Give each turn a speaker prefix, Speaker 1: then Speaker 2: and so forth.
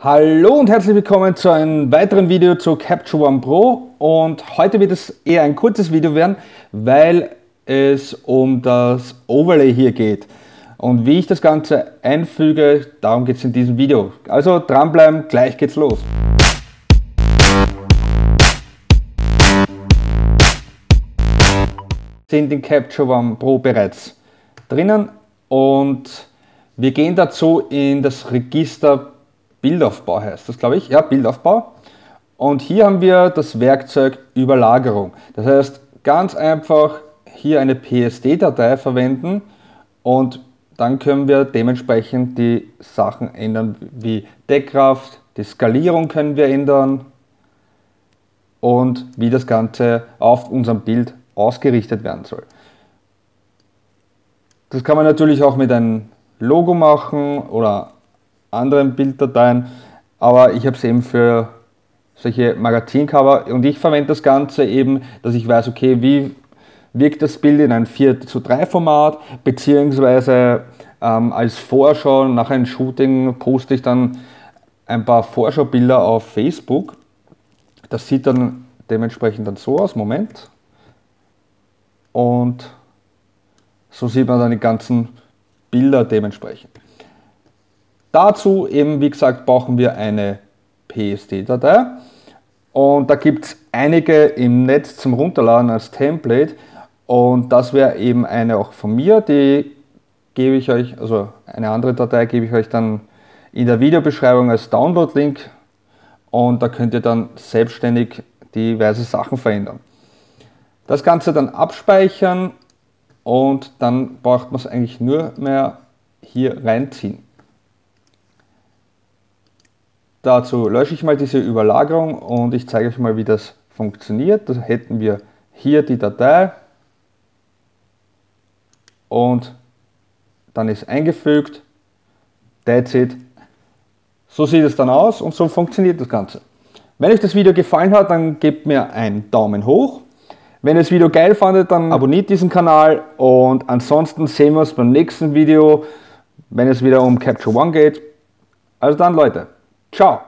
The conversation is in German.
Speaker 1: Hallo und herzlich willkommen zu einem weiteren Video zu Capture One Pro und heute wird es eher ein kurzes Video werden, weil es um das Overlay hier geht und wie ich das Ganze einfüge, darum geht es in diesem Video. Also dranbleiben, gleich geht's los. Sind in Capture One Pro bereits drinnen und wir gehen dazu in das Register Bildaufbau heißt das, glaube ich. Ja, Bildaufbau. Und hier haben wir das Werkzeug Überlagerung. Das heißt, ganz einfach hier eine PSD-Datei verwenden und dann können wir dementsprechend die Sachen ändern, wie Deckkraft, die Skalierung können wir ändern und wie das Ganze auf unserem Bild ausgerichtet werden soll. Das kann man natürlich auch mit einem Logo machen oder anderen Bilddateien, aber ich habe es eben für solche Magazincover und ich verwende das Ganze eben, dass ich weiß, okay, wie wirkt das Bild in ein 4 zu 3 Format, beziehungsweise ähm, als Vorschau nach einem Shooting poste ich dann ein paar Vorschaubilder auf Facebook. Das sieht dann dementsprechend dann so aus, Moment. Und so sieht man dann die ganzen Bilder dementsprechend. Dazu eben, wie gesagt, brauchen wir eine PSD-Datei und da gibt es einige im Netz zum Runterladen als Template und das wäre eben eine auch von mir, die gebe ich euch, also eine andere Datei gebe ich euch dann in der Videobeschreibung als Download-Link und da könnt ihr dann selbstständig diverse Sachen verändern. Das Ganze dann abspeichern und dann braucht man es eigentlich nur mehr hier reinziehen. Dazu lösche ich mal diese Überlagerung und ich zeige euch mal, wie das funktioniert. Da hätten wir hier die Datei und dann ist eingefügt. That's it. So sieht es dann aus und so funktioniert das Ganze. Wenn euch das Video gefallen hat, dann gebt mir einen Daumen hoch. Wenn ihr das Video geil fandet, dann abonniert diesen Kanal und ansonsten sehen wir uns beim nächsten Video, wenn es wieder um Capture One geht. Also dann Leute, Tchau!